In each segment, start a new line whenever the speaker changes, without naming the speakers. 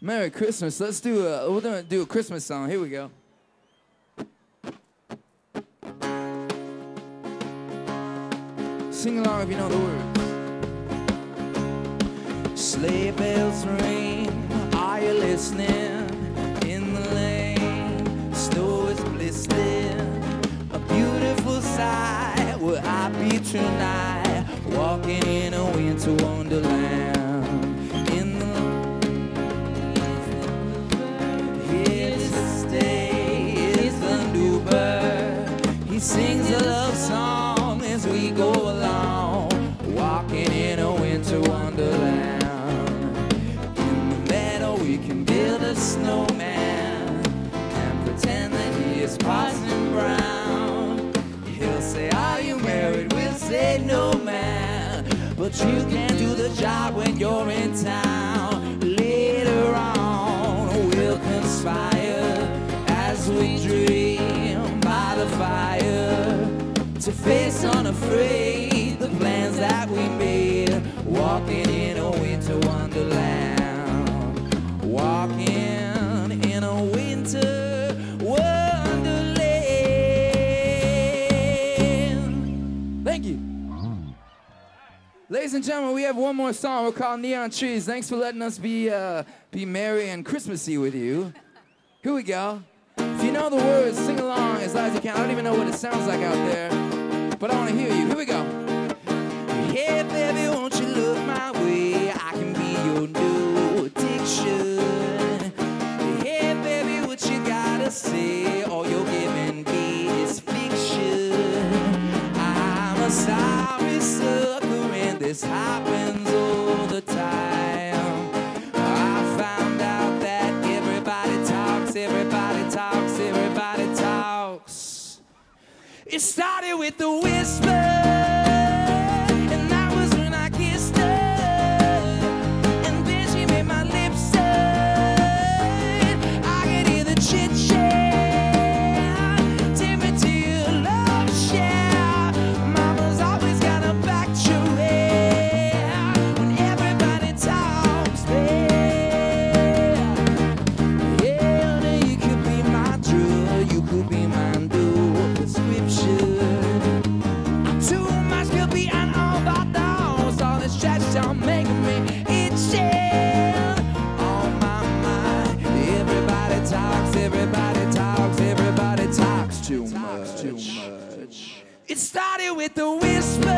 Merry Christmas. Let's do a we're gonna do a Christmas song. Here we go. Sing along if you know the words. Sleigh bells ring, are you listening? In the lane, snow is glistening. A beautiful sight, we're happy tonight, walking in a winter wonderland. He sings a love song as we go along, walking in a winter wonderland. In the meadow, we can build a snowman and pretend that he is Parson Brown. He'll say, Are you married? We'll say, No, man. But you can't do the job when you're in town. Later on, we'll conspire Ladies and gentlemen, we have one more song. We're called Neon Trees. Thanks for letting us be uh, be merry and Christmassy with you. Here we go. If you know the words, sing along as loud as you can. I don't even know what it sounds like out there, but I want to hear you. Here we go. Hey, baby, won't happens all the time. I found out that everybody talks, everybody talks, everybody talks. It started with the whisper, It started with a whisper,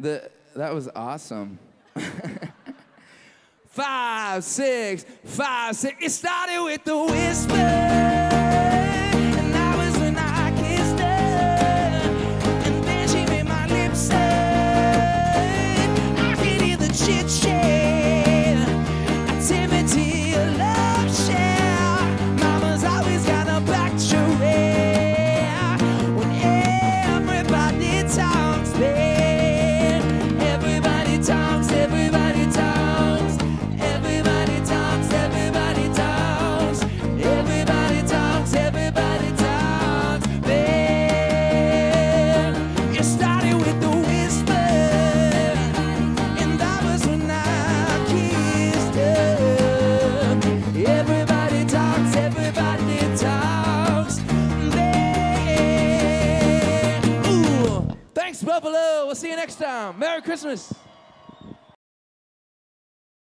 The, that was awesome. five, six, five, six. It started with the whisper. And that
Buffalo. We'll see you next time. Merry Christmas.